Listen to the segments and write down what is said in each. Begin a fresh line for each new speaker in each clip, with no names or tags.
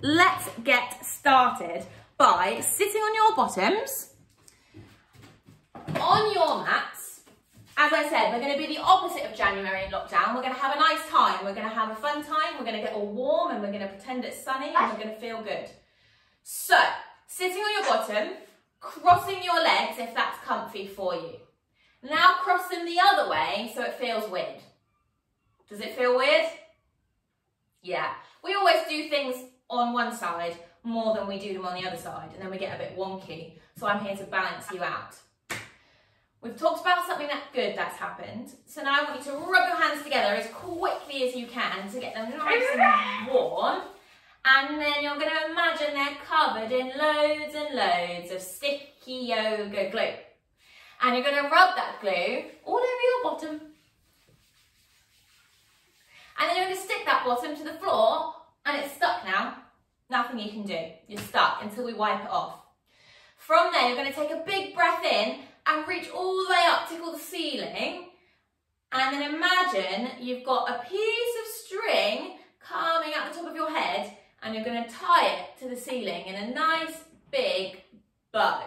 let's get started by sitting on your bottoms, on your mats. As I said, we're going to be the opposite of January in lockdown. We're going to have a nice time. We're going to have a fun time. We're going to get all warm and we're going to pretend it's sunny and we're going to feel good. So, sitting on your bottom, crossing your legs if that's comfy for you. Now cross them the other way so it feels weird. Does it feel weird? Yeah. We always do things on one side more than we do them on the other side and then we get a bit wonky. So I'm here to balance you out. We've talked about something that good that's happened. So now I want you to rub your hands together as quickly as you can to get them nice and warm. And then you're going to imagine they're covered in loads and loads of sticky yoga glue. And you're going to rub that glue all over your bottom. And then you're going to stick that bottom to the floor and it's stuck now. Nothing you can do. You're stuck until we wipe it off. From there, you're going to take a big breath in and reach all the way up, tickle the ceiling. And then imagine you've got a piece of string coming out the top of your head and you're going to tie it to the ceiling in a nice big bow.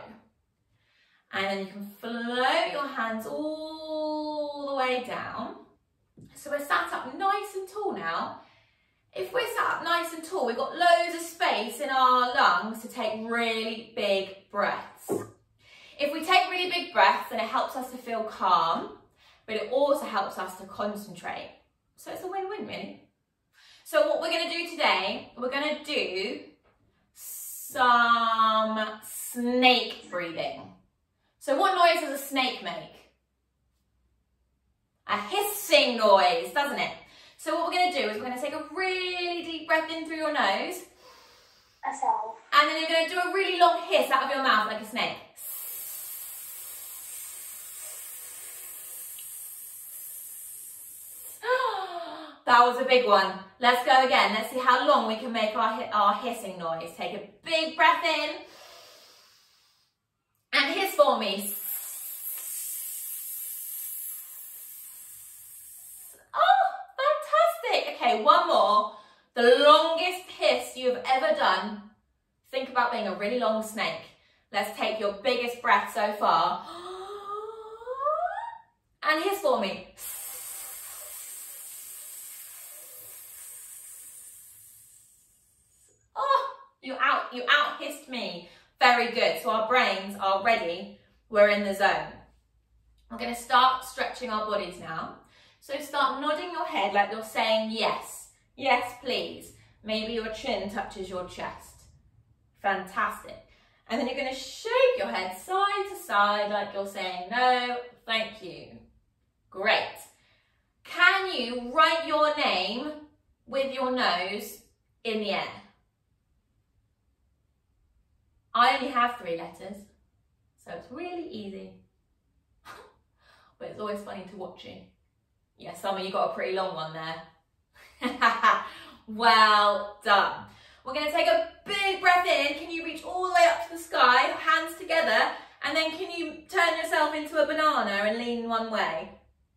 And then you can float your hands all the way down. So we're sat up nice and tall now. If we're sat up nice and tall, we've got loads of space in our lungs to take really big breaths. If we take really big breaths, then it helps us to feel calm, but it also helps us to concentrate. So it's a win-win, really. So what we're going to do today, we're going to do some snake breathing. So what noise does a snake make? A hissing noise, doesn't it? So what we're going to do is we're going to take a really deep breath in through your nose. And then you're going to do a really long hiss out of your mouth like a snake. That was a big one. Let's go again. Let's see how long we can make our, our hissing noise. Take a big breath in. And hiss for me. Oh, fantastic. Okay, one more. The longest hiss you've ever done. Think about being a really long snake. Let's take your biggest breath so far. And hiss for me. Oh, You out, you out hissed me. Very good. So our brains are ready. We're in the zone. We're going to start stretching our bodies now. So start nodding your head like you're saying yes. Yes, please. Maybe your chin touches your chest. Fantastic. And then you're going to shake your head side to side like you're saying no, thank you. Great. Can you write your name with your nose in the air? I only have three letters, so it's really easy. but it's always funny to watch you. Yeah, Summer, you got a pretty long one there. well done. We're going to take a big breath in. Can you reach all the way up to the sky, hands together, and then can you turn yourself into a banana and lean one way?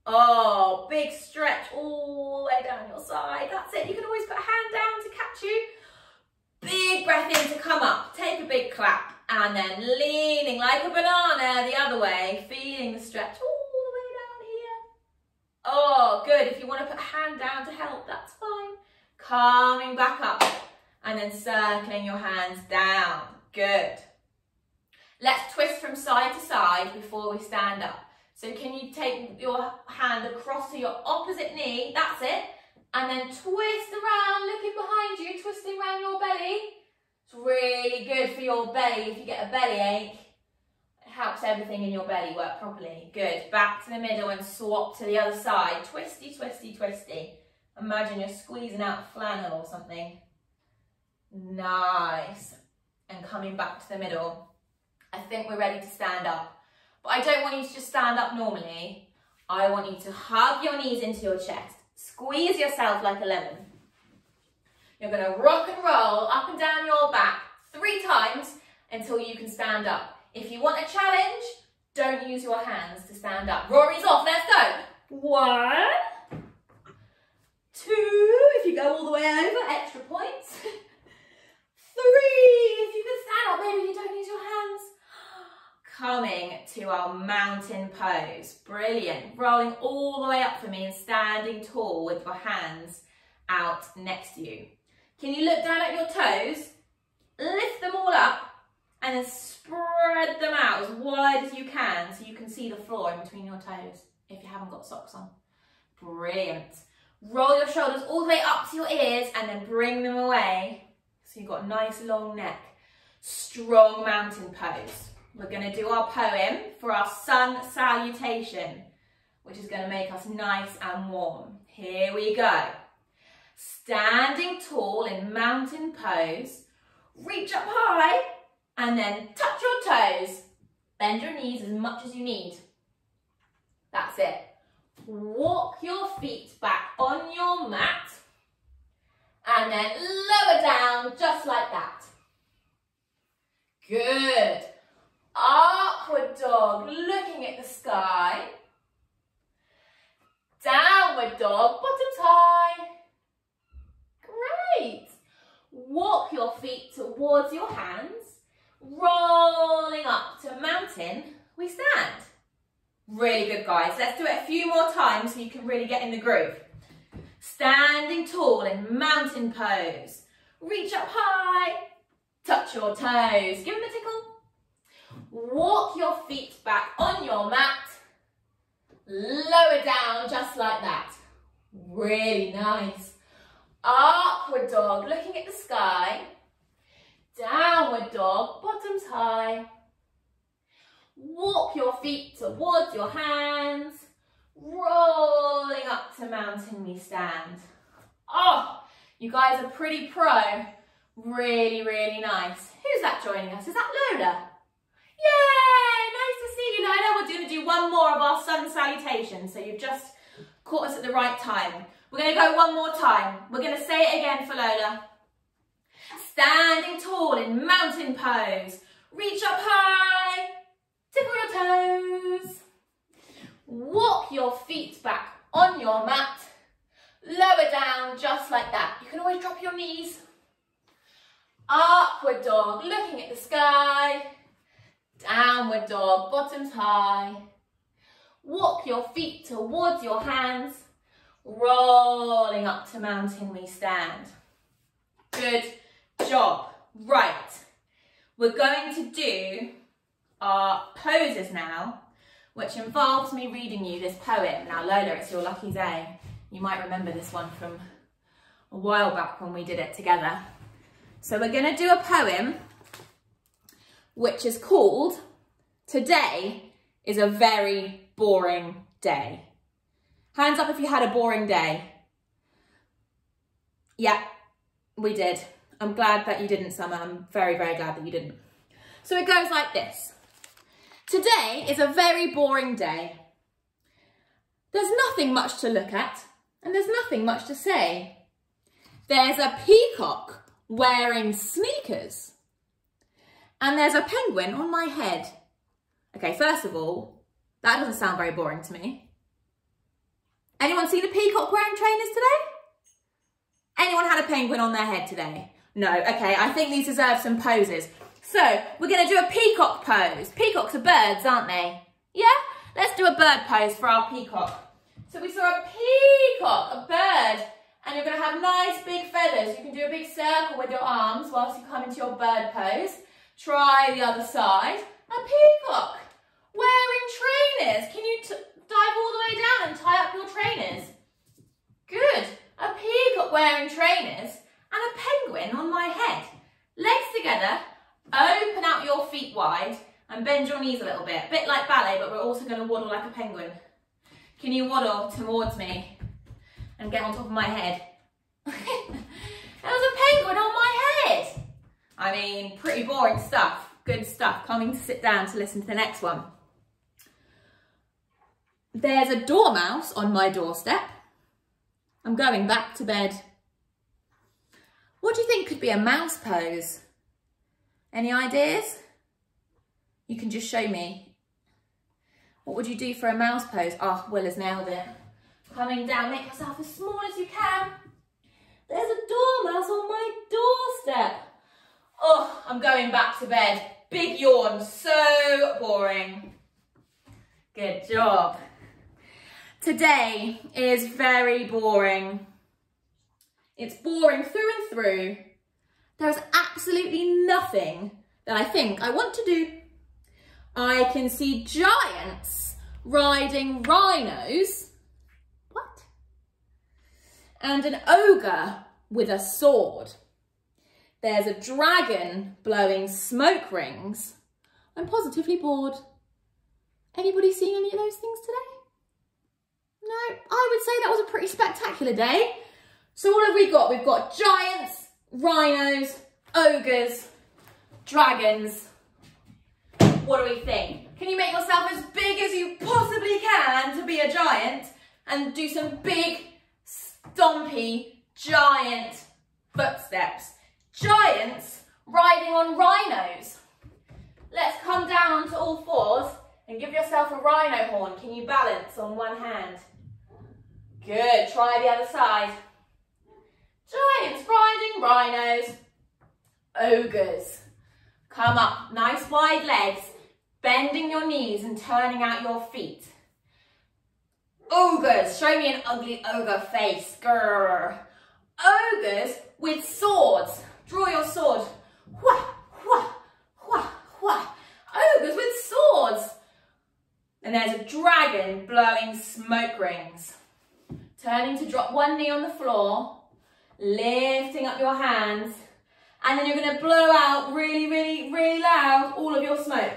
Oh, big stretch all the way down your side. That's it. You can always put a hand down to catch you. Big breath in to come up. Take a big clap. And then leaning like a banana the other way. Feeling the stretch all the way down here. Oh, good. If you want to put a hand down to help, that's fine. Coming back up. And then circling your hands down. Good. Let's twist from side to side before we stand up. So can you take your hand across to your opposite knee? That's it and then twist around, looking behind you, twisting around your belly. It's really good for your belly if you get a belly ache. Helps everything in your belly work properly. Good. Back to the middle and swap to the other side. Twisty, twisty, twisty. Imagine you're squeezing out flannel or something. Nice. And coming back to the middle. I think we're ready to stand up. But I don't want you to just stand up normally. I want you to hug your knees into your chest. Squeeze yourself like a lemon. You're going to rock and roll up and down your back three times until you can stand up. If you want a challenge, don't use your hands to stand up. Rory's off, let's go. One, two, if you go all the way over, extra points. Three, if you can stand up, maybe you don't use your hands. Coming to our mountain pose. Brilliant. Rolling all the way up for me and standing tall with your hands out next to you. Can you look down at your toes, lift them all up, and then spread them out as wide as you can so you can see the floor in between your toes if you haven't got socks on. Brilliant. Roll your shoulders all the way up to your ears and then bring them away so you've got a nice long neck. Strong mountain pose. We're going to do our poem for our sun salutation, which is going to make us nice and warm. Here we go. Standing tall in mountain pose, reach up high and then touch your toes. Bend your knees as much as you need. That's it. Walk your feet back on your mat and then lower down just like that. Good. Upward dog, looking at the sky. Downward dog, bottoms high. Great. Walk your feet towards your hands, rolling up to a mountain, we stand. Really good, guys. Let's do it a few more times so you can really get in the groove. Standing tall in mountain pose. Reach up high, touch your toes. Give them a tickle. Walk your feet back on your mat. Lower down just like that. Really nice. Upward dog, looking at the sky. Downward dog, bottoms high. Walk your feet towards your hands. Rolling up to mountain we stand. Oh, you guys are pretty pro. Really, really nice. Who's that joining us? Is that Lola? Yay! Nice to see you, Lola. We're going to do one more of our sun salutation. So you've just caught us at the right time. We're going to go one more time. We're going to say it again for Lola. Standing tall in mountain pose. Reach up high. Tickle your toes. Walk your feet back on your mat. Lower down just like that. You can always drop your knees. Upward dog, looking at the sky. Downward dog, bottoms high. Walk your feet towards your hands. Rolling up to mountain we stand. Good job. Right. We're going to do our poses now, which involves me reading you this poem. Now, Lola, it's your lucky day. You might remember this one from a while back when we did it together. So we're going to do a poem which is called Today is a Very Boring Day. Hands up if you had a boring day. Yeah, we did. I'm glad that you didn't, Summer. I'm very, very glad that you didn't. So it goes like this. Today is a very boring day. There's nothing much to look at and there's nothing much to say. There's a peacock wearing sneakers and there's a penguin on my head. Okay, first of all, that doesn't sound very boring to me. Anyone see the peacock wearing trainers today? Anyone had a penguin on their head today? No, okay, I think these deserve some poses. So, we're gonna do a peacock pose. Peacocks are birds, aren't they? Yeah? Let's do a bird pose for our peacock. So we saw a peacock, a bird, and you're gonna have nice big feathers. You can do a big circle with your arms whilst you come into your bird pose. Try the other side. A peacock wearing trainers. Can you dive all the way down and tie up your trainers? Good. A peacock wearing trainers and a penguin on my head. Legs together, open out your feet wide and bend your knees a little bit. A bit like ballet, but we're also going to waddle like a penguin. Can you waddle towards me and get on top of my head? there was a penguin on my head. I mean, pretty boring stuff. Good stuff. Coming to sit down to listen to the next one. There's a dormouse on my doorstep. I'm going back to bed. What do you think could be a mouse pose? Any ideas? You can just show me. What would you do for a mouse pose? Oh, Will has nailed it. Coming down, make yourself as small as you can. There's a dormouse on my doorstep. Oh, I'm going back to bed. Big yawn, so boring. Good job. Today is very boring. It's boring through and through. There's absolutely nothing that I think I want to do. I can see giants riding rhinos. What? And an ogre with a sword. There's a dragon blowing smoke rings. I'm positively bored. Anybody seen any of those things today? No, I would say that was a pretty spectacular day. So what have we got? We've got giants, rhinos, ogres, dragons. What do we think? Can you make yourself as big as you possibly can to be a giant and do some big, stompy, giant footsteps? Giants riding on rhinos. Let's come down to all fours and give yourself a rhino horn. Can you balance on one hand? Good, try the other side. Giants riding rhinos. Ogres. Come up, nice wide legs, bending your knees and turning out your feet. Ogres, show me an ugly ogre face, grrr. Ogres with swords. Draw your sword. Wha, wha, wha, wha. Ogres with swords. And there's a dragon blowing smoke rings. Turning to drop one knee on the floor, lifting up your hands, and then you're going to blow out really, really, really loud all of your smoke.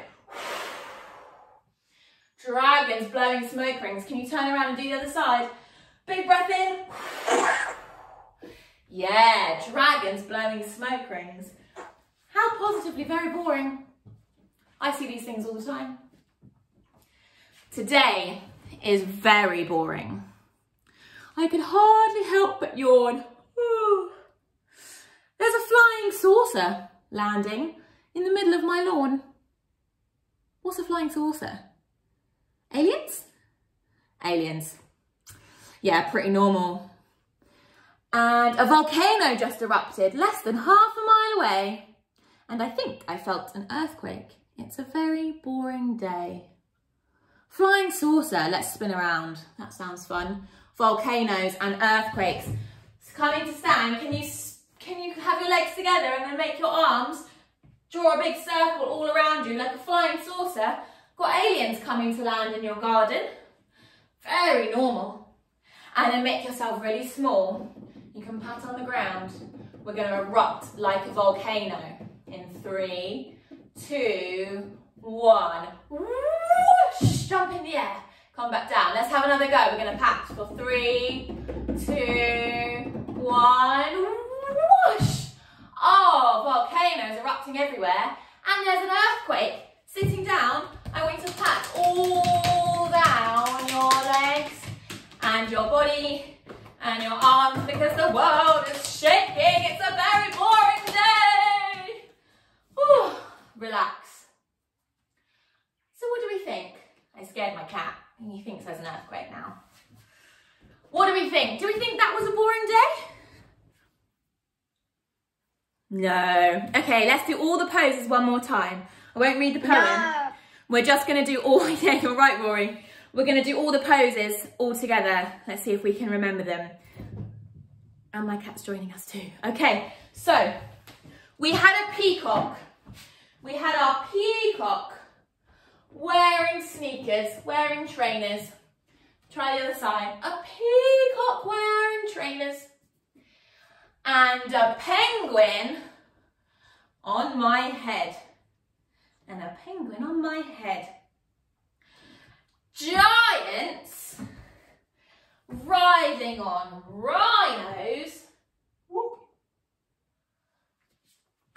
Dragons blowing smoke rings. Can you turn around and do the other side? Big breath in. Yeah, dragons blowing smoke rings. How positively very boring. I see these things all the time. Today is very boring. I can hardly help but yawn. There's a flying saucer landing in the middle of my lawn. What's a flying saucer? Aliens? Aliens. Yeah, pretty normal. And a volcano just erupted less than half a mile away. And I think I felt an earthquake. It's a very boring day. Flying saucer, let's spin around. That sounds fun. Volcanoes and earthquakes. Coming to stand. Can you, can you have your legs together and then make your arms draw a big circle all around you like a flying saucer? Got aliens coming to land in your garden. Very normal. And then make yourself really small you can pat on the ground. We're going to erupt like a volcano. In three, two, one. Whoosh! Jump in the air. Come back down. Let's have another go. We're going to pat for three, two, one. Whoosh! Oh, volcanoes erupting everywhere. And there's an earthquake. Sitting down, I want you to pat all down your legs and your body and your arms because the world is shaking. It's a very boring day. Ooh, relax. So what do we think? I scared my cat and he thinks there's an earthquake now. What do we think? Do we think that was a boring day? No. Okay, let's do all the poses one more time. I won't read the poem. No. We're just going to do all, yeah, you're right, Rory. We're going to do all the poses all together. Let's see if we can remember them. And my cat's joining us too. Okay, so we had a peacock. We had our peacock wearing sneakers, wearing trainers. Try the other side. A peacock wearing trainers. And a penguin on my head. And a penguin on my head giants riding on rhinos whoop,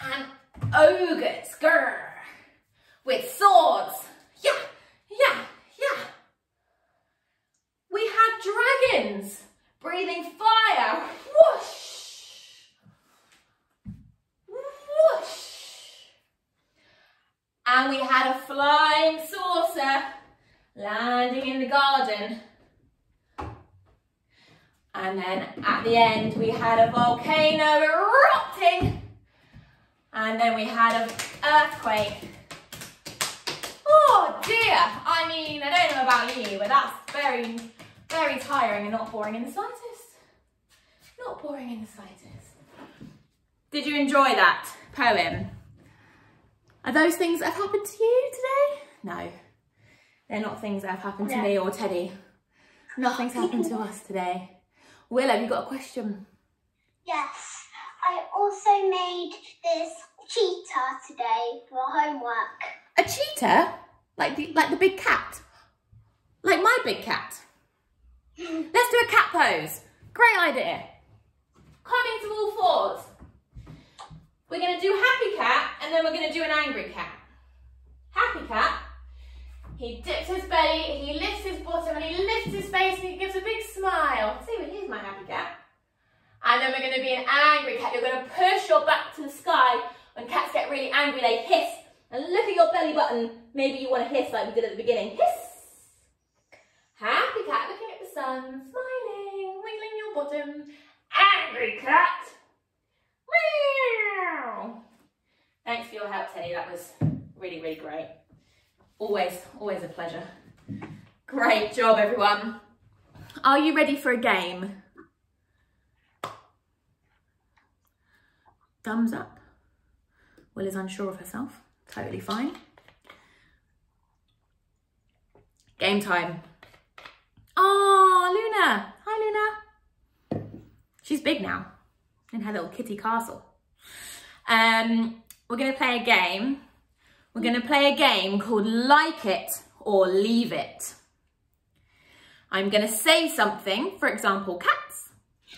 and ogres grr, with swords. Yeah, yeah, yeah. We had dragons breathing fire. Whoosh! Whoosh! And we had a flying saucer landing in the garden. And then at the end, we had a volcano erupting. And then we had an earthquake. Oh dear. I mean, I don't know about you, but that's very, very tiring and not boring in the slightest. Not boring in the slightest. Did you enjoy that poem? Are those things that have happened to you today? No, they're not things that have happened to me or Teddy. Nothing's happened to us today. Will, have you got a question?
Yes, I also made this cheetah today for homework.
A cheetah? Like the, like the big cat? Like my big cat? Let's do a cat pose. Great idea. Coming to all fours. We're going to do happy cat and then we're going to do an angry cat. Happy cat. He dips his belly, he lifts his bottom and he lifts his face and he gives a big smile. See, well, here's my happy cat. And then we're going to be an angry cat. You're going to push your back to the sky. When cats get really angry, they hiss. And look at your belly button. Maybe you want to hiss like we did at the beginning. Hiss. Happy cat looking at the sun, smiling, wiggling your bottom. Angry cat. Meow. Thanks for your help, Teddy. That was really, really great. Always, always a pleasure. Great job, everyone. Are you ready for a game? Thumbs up. Will is unsure of herself. Totally fine. Game time. Oh, Luna. Hi, Luna. She's big now in her little kitty castle. Um, we're going to play a game. We're going to play a game called Like It or Leave It. I'm going to say something, for example, cats.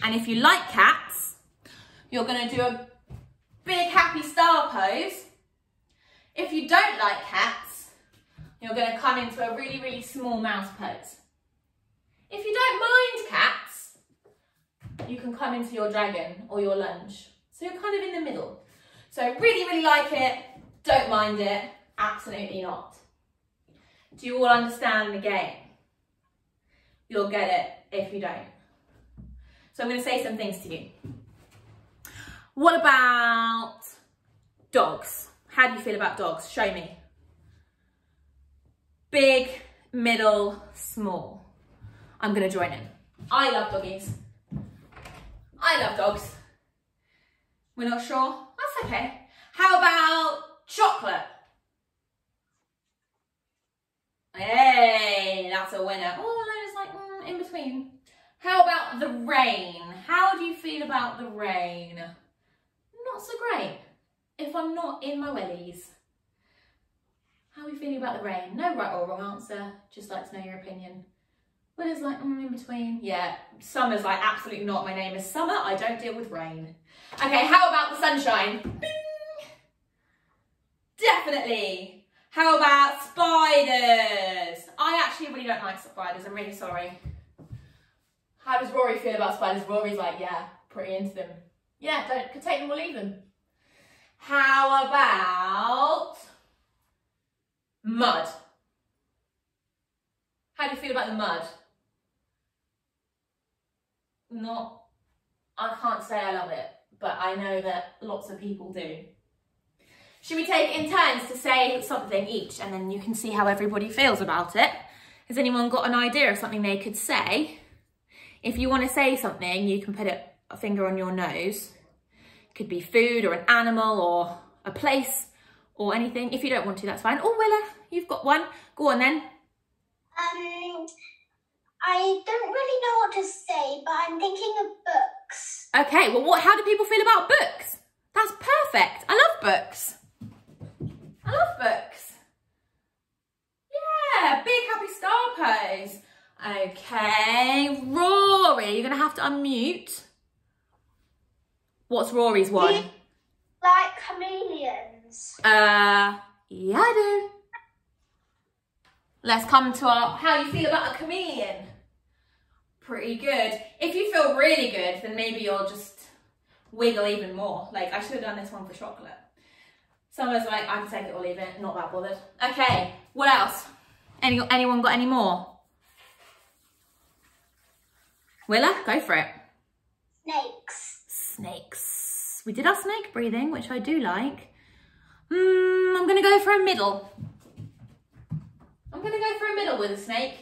And if you like cats, you're going to do a big happy star pose. If you don't like cats, you're going to come into a really, really small mouse pose. If you don't mind cats, you can come into your dragon or your lunge. So you're kind of in the middle. So really, really like it, don't mind it, absolutely not. Do you all understand the game? You'll get it if you don't. So I'm going to say some things to you. What about dogs? How do you feel about dogs? Show me. Big, middle, small. I'm going to join in. I love doggies. I love dogs. We're not sure? That's okay. How about chocolate? Hey, that's a winner. Oh, there's like mm, in between. How about the rain? How do you feel about the rain? Not so great. If I'm not in my wellies. How are you feeling about the rain? No right or wrong answer. Just like to know your opinion. But it's like mm, in between. Yeah, summer's like absolutely not. My name is Summer. I don't deal with rain. Okay, how about the sunshine? Bing! Definitely. How about spiders? I actually really don't like spiders. I'm really sorry. How does Rory feel about spiders? Rory's like, yeah, pretty into them. Yeah, don't could take them or leave them. How about mud? How do you feel about the mud? Not, I can't say I love it, but I know that lots of people do. Should we take in turns to say something each and then you can see how everybody feels about it? Has anyone got an idea of something they could say? If you want to say something, you can put a finger on your nose. Could be food or an animal or a place or anything. If you don't want to, that's fine. Oh, Willa, you've got one. Go on then.
Um, I don't really know what to say, but I'm thinking of books.
Okay, well, what? how do people feel about books? That's perfect. I love books. I love books. Yeah, big happy star pose. Okay, Rory, you're going to have to unmute. What's Rory's one?
Like chameleons.
Uh, yeah, I do. Let's come to our, how you feel about a chameleon. Pretty good. If you feel really good, then maybe you'll just wiggle even more. Like, I should have done this one for chocolate. Summer's like, I can take it or leave it, not that bothered. Okay, what else? Any, anyone got any more? Willa, go for it.
Snakes.
Snakes. We did our snake breathing, which I do like. Mm, I'm gonna go for a middle. I'm going to go for a middle with a snake.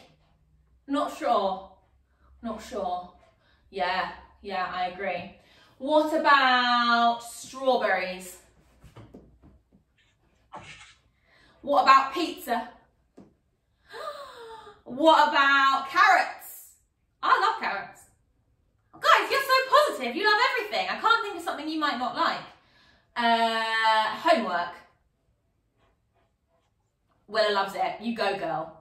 Not sure. Not sure. Yeah, yeah, I agree. What about strawberries? What about pizza? What about carrots? I love carrots. Guys, you're so positive. You love everything. I can't think of something you might not like. Uh, homework. Willa loves it. You go, girl.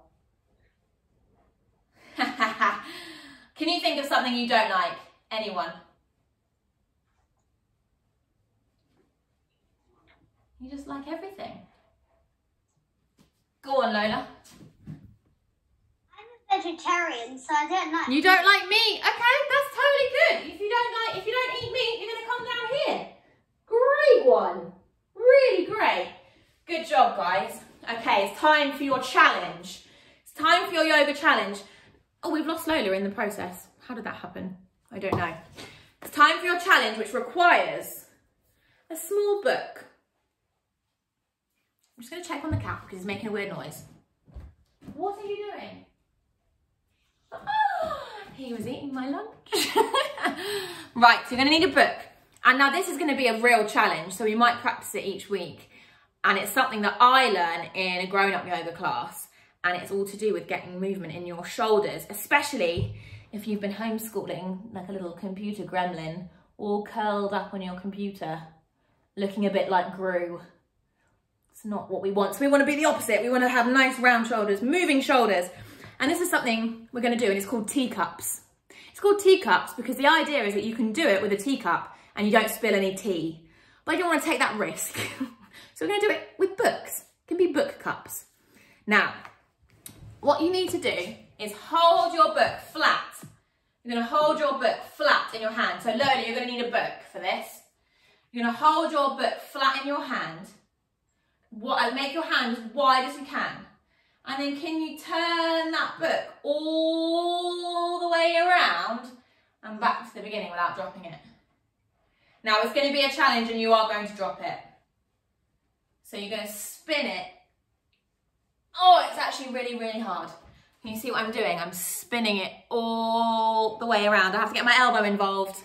Can you think of something you don't like? Anyone? You just like everything. Go on, Lola.
I'm a vegetarian, so I don't like.
You don't like meat? Okay, that's totally good. If you don't like, if you don't eat meat, you're gonna come down here. Great one. Really great. Good job, guys. Okay, it's time for your challenge. It's time for your yoga challenge. Oh, we've lost Lola in the process. How did that happen? I don't know. It's time for your challenge, which requires a small book. I'm just going to check on the cat because he's making a weird noise. What are you doing? he was eating my lunch. right, so you're going to need a book. And now this is going to be a real challenge, so we might practice it each week. And it's something that I learn in a grown-up yoga class. And it's all to do with getting movement in your shoulders, especially if you've been homeschooling like a little computer gremlin, all curled up on your computer, looking a bit like Gru. It's not what we want. So we want to be the opposite. We want to have nice round shoulders, moving shoulders. And this is something we're going to do, and it's called teacups. It's called teacups because the idea is that you can do it with a teacup and you don't spill any tea. But I don't want to take that risk. so we're going to do it with books. It can be book cups. Now, what you need to do is hold your book flat. You're going to hold your book flat in your hand. So Lola, you're going to need a book for this. You're going to hold your book flat in your hand what, make your hand as wide as you can. And then can you turn that book all the way around and back to the beginning without dropping it. Now it's going to be a challenge and you are going to drop it. So you're going to spin it. Oh, it's actually really, really hard. Can you see what I'm doing? I'm spinning it all the way around. I have to get my elbow involved.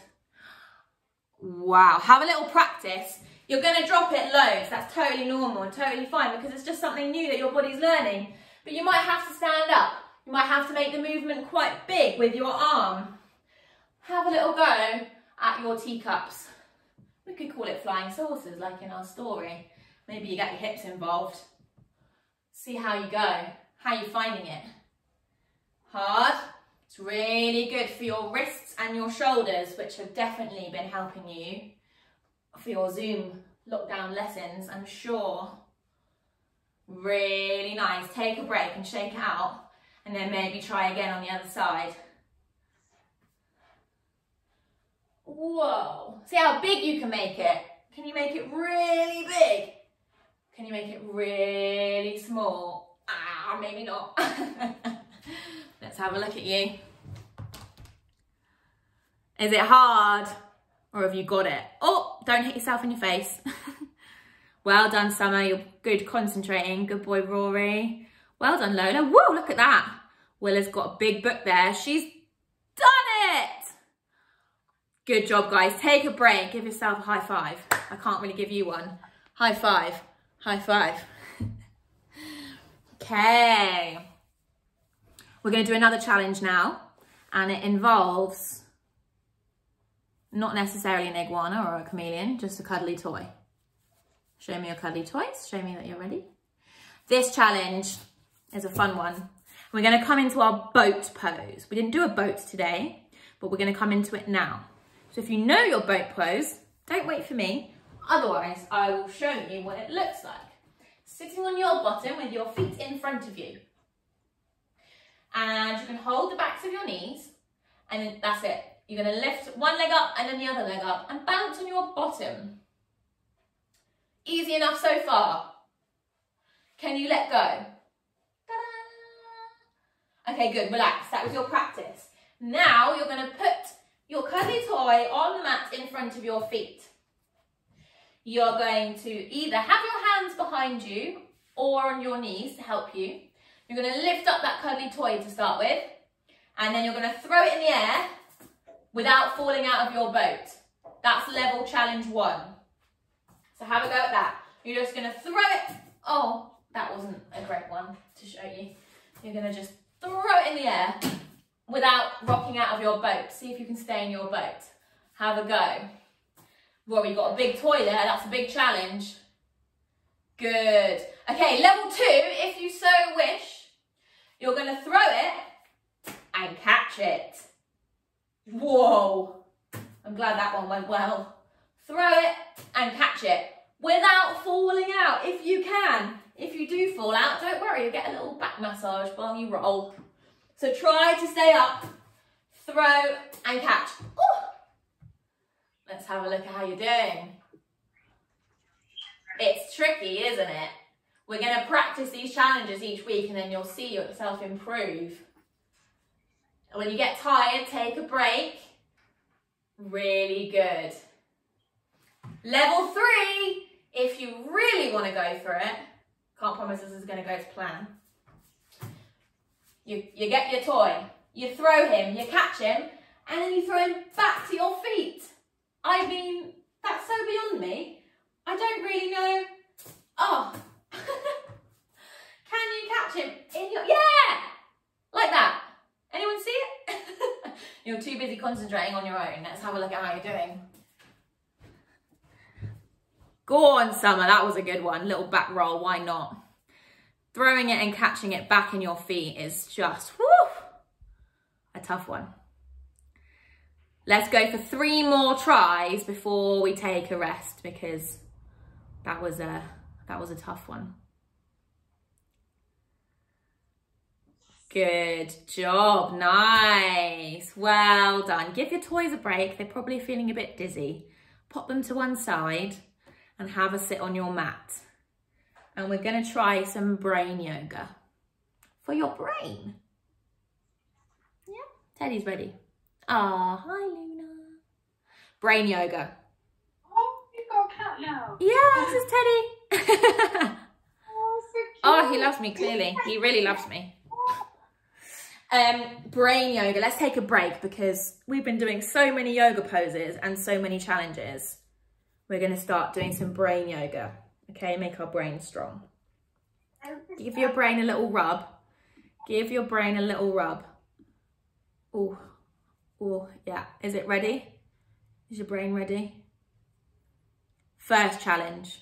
Wow, have a little practice you're going to drop it loads. That's totally normal and totally fine because it's just something new that your body's learning. But you might have to stand up. You might have to make the movement quite big with your arm. Have a little go at your teacups. We could call it flying saucers like in our story. Maybe you get your hips involved. See how you go. How you finding it? Hard. It's really good for your wrists and your shoulders, which have definitely been helping you for your Zoom lockdown lessons, I'm sure. Really nice. Take a break and shake it out and then maybe try again on the other side. Whoa. See how big you can make it? Can you make it really big? Can you make it really small? Ah, maybe not. Let's have a look at you. Is it hard? Or have you got it? Oh, don't hit yourself in your face. well done, Summer. You're good concentrating. Good boy, Rory. Well done, Lola. Whoa, look at that. Willa's got a big book there. She's done it. Good job, guys. Take a break. Give yourself a high five. I can't really give you one. High five. High five. okay. We're going to do another challenge now. And it involves not necessarily an iguana or a chameleon, just a cuddly toy. Show me your cuddly toys. Show me that you're ready. This challenge is a fun one. We're going to come into our boat pose. We didn't do a boat today, but we're going to come into it now. So if you know your boat pose, don't wait for me. Otherwise, I will show you what it looks like. Sitting on your bottom with your feet in front of you. And you can hold the backs of your knees and that's it. You're going to lift one leg up and then the other leg up and bounce on your bottom. Easy enough so far. Can you let go? Okay, good, relax. That was your practice. Now you're going to put your cuddly toy on the mat in front of your feet. You're going to either have your hands behind you or on your knees to help you. You're going to lift up that cuddly toy to start with, and then you're going to throw it in the air without falling out of your boat. That's level challenge one. So have a go at that. You're just going to throw it. Oh, that wasn't a great one to show you. You're going to just throw it in the air without rocking out of your boat. See if you can stay in your boat. Have a go. Rory got a big toy there. That's a big challenge. Good. Okay, level two, if you so wish, you're going to throw it and catch it. Whoa. I'm glad that one went well. Throw it and catch it without falling out if you can. If you do fall out, don't worry, you'll get a little back massage while you roll. So try to stay up, throw and catch. Ooh. Let's have a look at how you're doing. It's tricky, isn't it? We're going to practice these challenges each week and then you'll see yourself improve. When you get tired, take a break. Really good. Level three, if you really want to go for it, can't promise this is going to go to plan. You, you get your toy, you throw him, you catch him, and then you throw him back to your feet. I mean, that's so beyond me. I don't really know. Oh, can you catch him in your, yeah, like that. Anyone see it? you're too busy concentrating on your own. Let's have a look at how you're doing. Go on, Summer. That was a good one. Little back roll. Why not? Throwing it and catching it back in your feet is just, a tough one. Let's go for three more tries before we take a rest because that was a, that was a tough one. Good job, nice. Well done. Give your toys a break. They're probably feeling a bit dizzy. Pop them to one side and have a sit on your mat. And we're gonna try some brain yoga for your brain. Yeah, Teddy's ready. Ah, hi Luna. Brain yoga.
Oh, you've got a cat now.
Yeah, this is Teddy.
Oh, so cute.
oh, he loves me, clearly. He really loves me. Um, brain yoga, let's take a break because we've been doing so many yoga poses and so many challenges. We're gonna start doing some brain yoga, okay? Make our brain strong. Give your brain a little rub. Give your brain a little rub. Oh, oh, yeah. Is it ready? Is your brain ready? First challenge.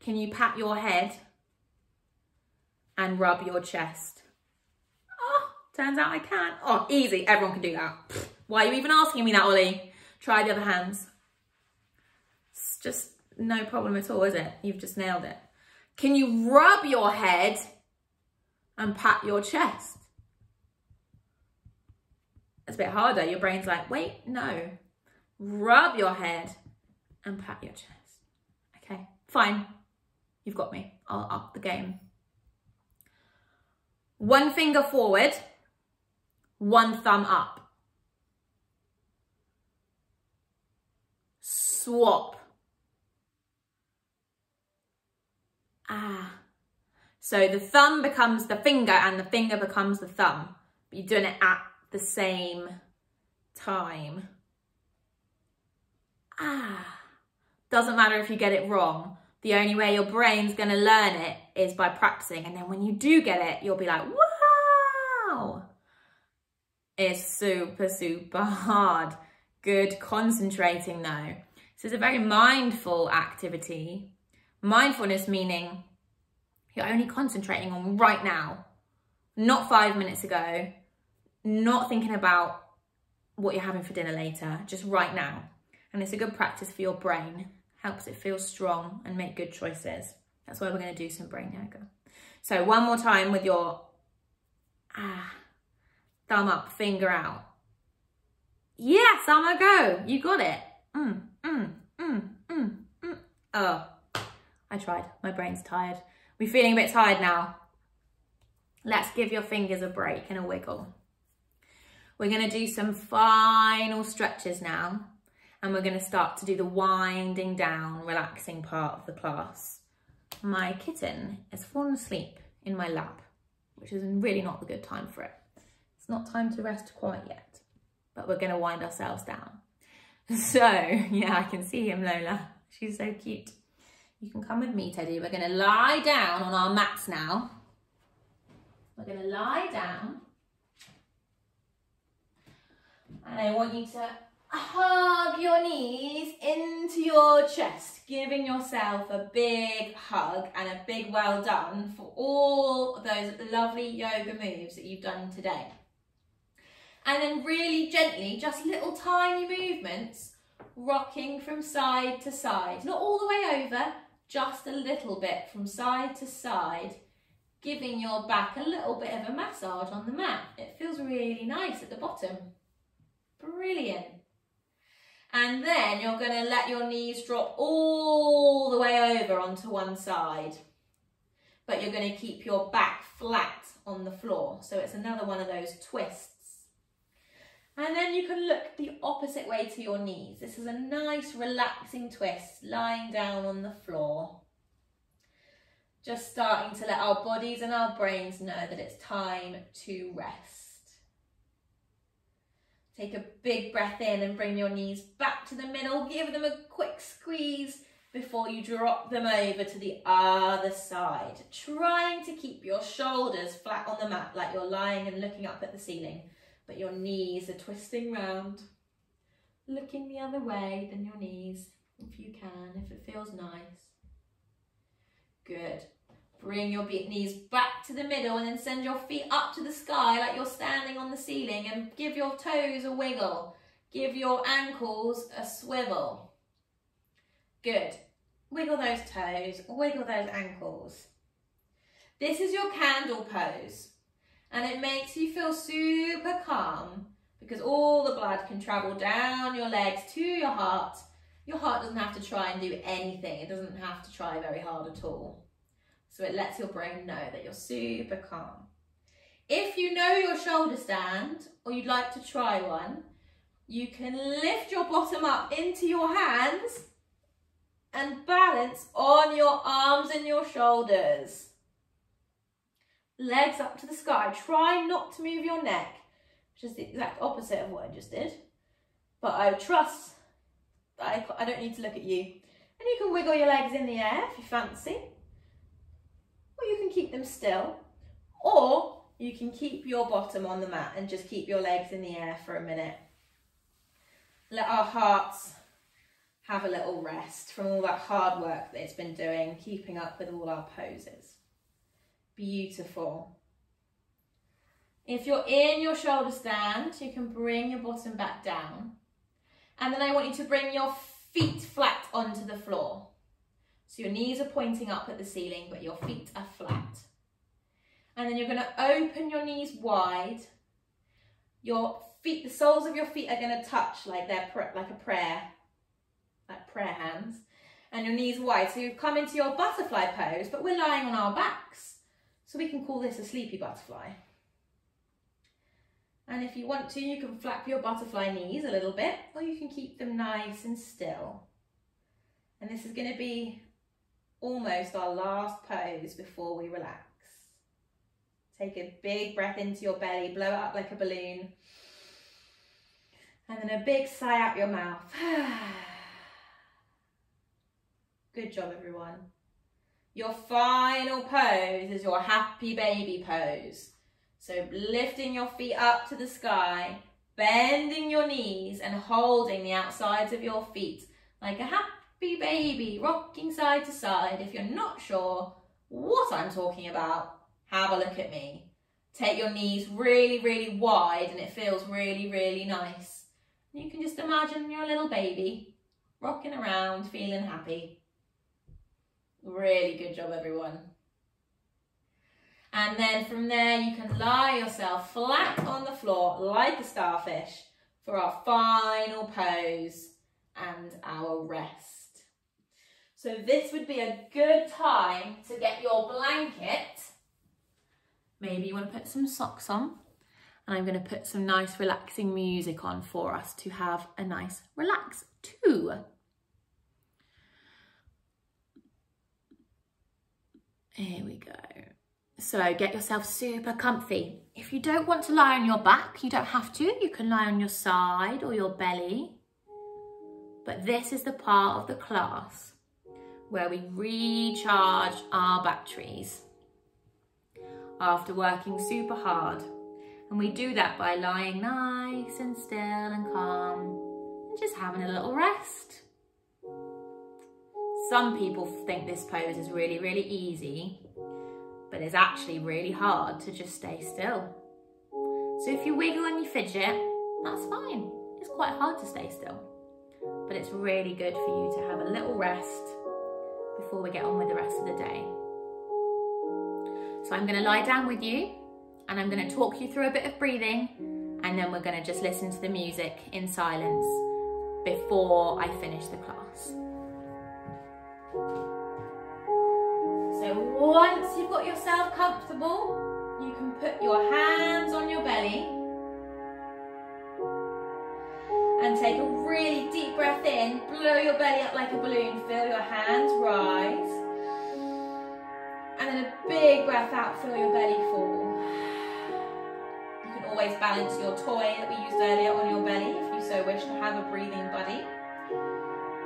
Can you pat your head and rub your chest? Oh, turns out I can. Oh, easy. Everyone can do that. Why are you even asking me that, Ollie? Try the other hands. It's just no problem at all, is it? You've just nailed it. Can you rub your head and pat your chest? It's a bit harder. Your brain's like, wait, no. Rub your head and pat your chest. Okay, fine. You've got me. I'll up the game. One finger forward, one thumb up. Swap. Ah. So the thumb becomes the finger and the finger becomes the thumb. But you're doing it at the same time. Ah. Doesn't matter if you get it wrong. The only way your brain's going to learn it is by practicing. And then when you do get it, you'll be like, wow. It's super, super hard. Good concentrating though. So it's a very mindful activity. Mindfulness meaning you're only concentrating on right now, not five minutes ago, not thinking about what you're having for dinner later, just right now. And it's a good practice for your brain, helps it feel strong and make good choices. That's why we're going to do some brain yoga. So one more time with your ah, thumb up, finger out. Yes, Summer, go. You got it. Mm, mm, mm, mm, mm. Oh, I tried. My brain's tired. We're feeling a bit tired now. Let's give your fingers a break and a wiggle. We're going to do some final stretches now. And we're going to start to do the winding down, relaxing part of the class. My kitten has fallen asleep in my lap. which is really not the good time for it. It's not time to rest quite yet, but we're gonna wind ourselves down. So, yeah, I can see him, Lola. She's so cute. You can come with me, Teddy. We're gonna lie down on our mats now. We're gonna lie down. And I want you to hug your knees into your chest, giving yourself a big hug and a big well done for all those lovely yoga moves that you've done today. And then really gently, just little tiny movements, rocking from side to side. Not all the way over, just a little bit from side to side, giving your back a little bit of a massage on the mat. It feels really nice at the bottom. Brilliant. And then you're going to let your knees drop all the way over onto one side. But you're going to keep your back flat on the floor. So it's another one of those twists. And then you can look the opposite way to your knees. This is a nice relaxing twist, lying down on the floor. Just starting to let our bodies and our brains know that it's time to rest. Take a big breath in and bring your knees back to the middle. Give them a quick squeeze before you drop them over to the other side. Trying to keep your shoulders flat on the mat like you're lying and looking up at the ceiling, but your knees are twisting round. Looking the other way than your knees, if you can, if it feels nice. Good. Bring your knees back to the middle and then send your feet up to the sky like you're standing on the ceiling and give your toes a wiggle. Give your ankles a swivel. Good. Wiggle those toes, wiggle those ankles. This is your candle pose and it makes you feel super calm because all the blood can travel down your legs to your heart. Your heart doesn't have to try and do anything. It doesn't have to try very hard at all. So it lets your brain know that you're super calm. If you know your shoulder stand or you'd like to try one, you can lift your bottom up into your hands and balance on your arms and your shoulders. Legs up to the sky. Try not to move your neck, which is the exact opposite of what I just did. But I trust I, I don't need to look at you. And you can wiggle your legs in the air if you fancy or you can keep them still, or you can keep your bottom on the mat and just keep your legs in the air for a minute. Let our hearts have a little rest from all that hard work that it's been doing, keeping up with all our poses. Beautiful. If you're in your shoulder stand, you can bring your bottom back down. And then I want you to bring your feet flat onto the floor. So your knees are pointing up at the ceiling, but your feet are flat. And then you're going to open your knees wide. Your feet, the soles of your feet are going to touch like they're like a prayer, like prayer hands. And your knees wide. So you've come into your butterfly pose, but we're lying on our backs. So we can call this a sleepy butterfly. And if you want to, you can flap your butterfly knees a little bit, or you can keep them nice and still. And this is going to be almost our last pose before we relax. Take a big breath into your belly, blow it up like a balloon. And then a big sigh out your mouth. Good job, everyone. Your final pose is your happy baby pose. So lifting your feet up to the sky, bending your knees and holding the outsides of your feet like a happy happy baby, rocking side to side. If you're not sure what I'm talking about, have a look at me. Take your knees really, really wide and it feels really, really nice. You can just imagine you're a little baby, rocking around, feeling happy. Really good job, everyone. And then from there, you can lie yourself flat on the floor like a starfish for our final pose and our rest. So this would be a good time to get your blanket. Maybe you want to put some socks on. And I'm going to put some nice relaxing music on for us to have a nice relax too. Here we go. So get yourself super comfy. If you don't want to lie on your back, you don't have to. You can lie on your side or your belly. But this is the part of the class where we recharge our batteries after working super hard. And we do that by lying nice and still and calm and just having a little rest. Some people think this pose is really, really easy, but it's actually really hard to just stay still. So if you wiggle and you fidget, that's fine. It's quite hard to stay still, but it's really good for you to have a little rest before we get on with the rest of the day. So I'm gonna lie down with you and I'm gonna talk you through a bit of breathing and then we're gonna just listen to the music in silence before I finish the class. So once you've got yourself comfortable, you can put your hands on your belly and take a really deep breath in, blow your belly up like a balloon, feel your hands rise. And then a big breath out, feel your belly fall. You can always balance your toy that we used earlier on your belly if you so wish to have a breathing buddy.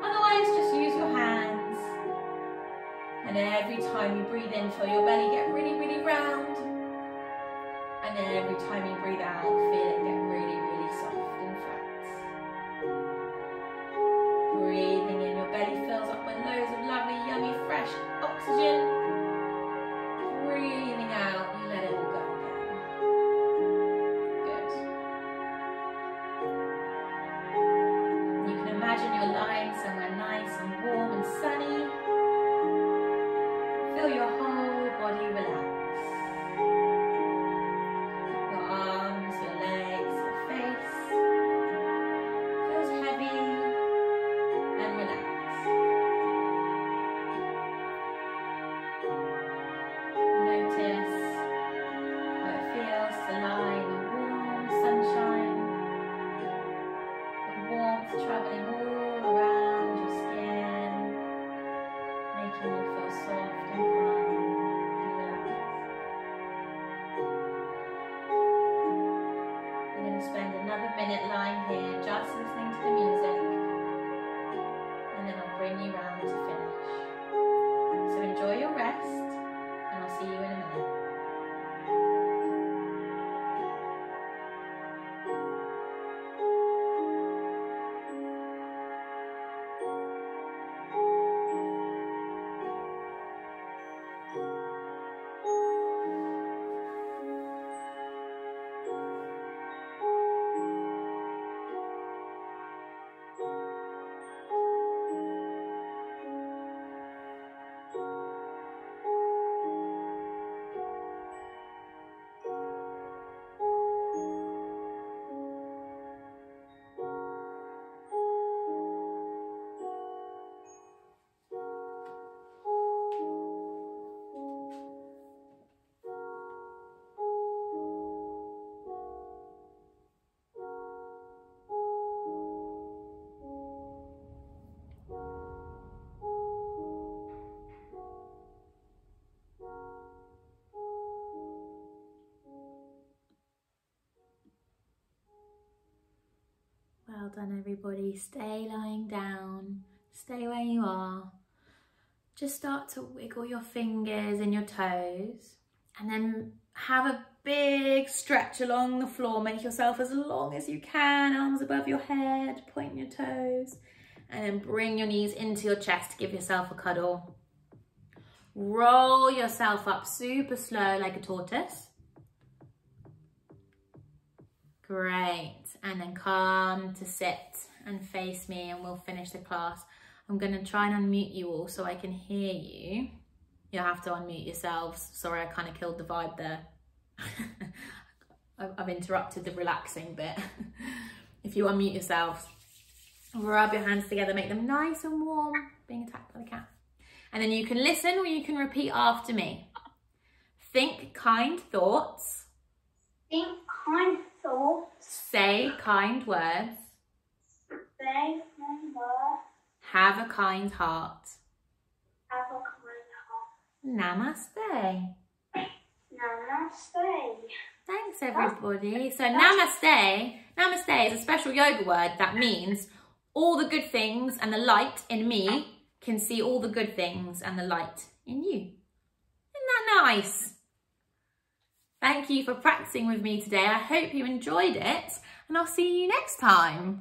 Otherwise, just use your hands and every time you breathe in, feel your belly get really, really round. And then every time you breathe out, feel it done, everybody. Stay lying down. Stay where you are. Just start to wiggle your fingers and your toes and then have a big stretch along the floor. Make yourself as long as you can, arms above your head, point your toes, and then bring your knees into your chest. to Give yourself a cuddle. Roll yourself up super slow like a tortoise. Great. And then come to sit and face me and we'll finish the class. I'm going to try and unmute you all so I can hear you. You'll have to unmute yourselves. Sorry, I kind of killed the vibe there. I've interrupted the relaxing bit. if you unmute yourselves, rub your hands together, make them nice and warm, being attacked by the cat. And then you can listen or you can repeat after me. Think kind thoughts.
Think kind
Say kind words.
Say kind words.
Have a kind heart.
Have a kind heart.
Namaste.
Namaste.
Thanks, everybody. So namaste, namaste is a special yoga word that means all the good things and the light in me can see all the good things and the light in you. Isn't that nice? Thank you for practicing with me today. I hope you enjoyed it and I'll see you next time.